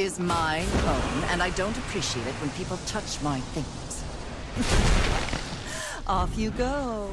Is my home, and I don't appreciate it when people touch my things. Off you go.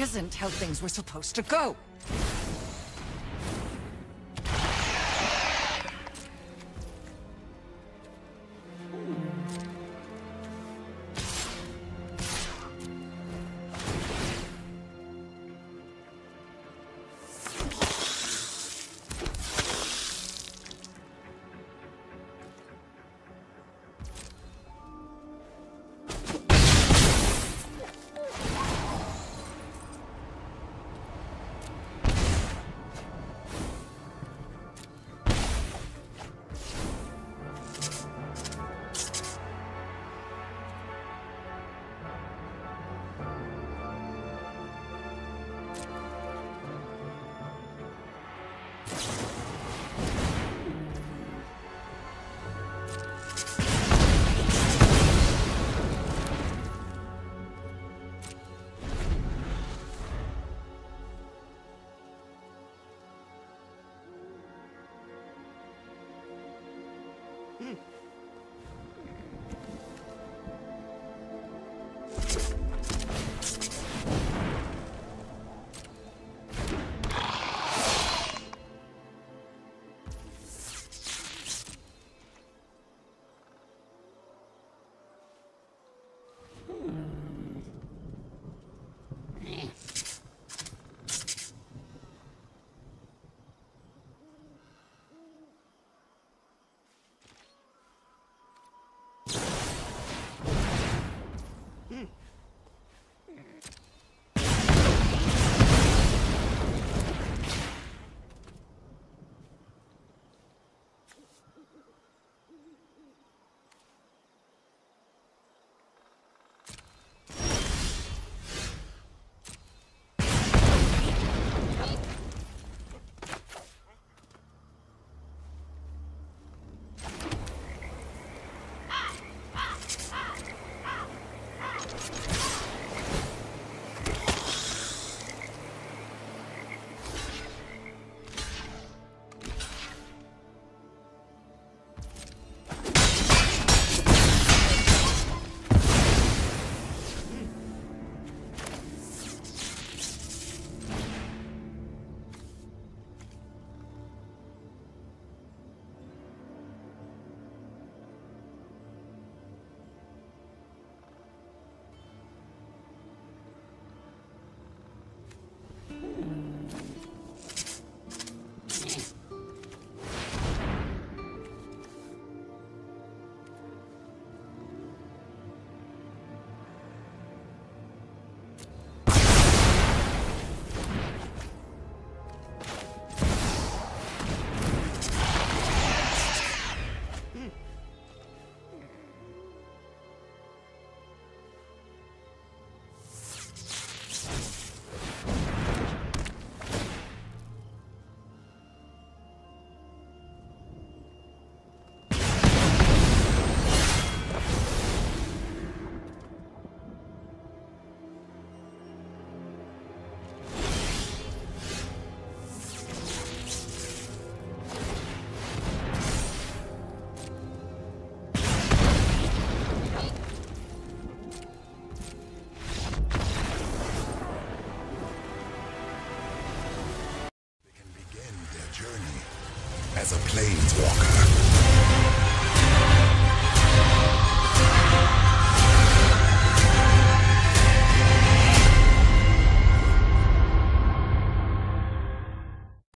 Isn't how things were supposed to go.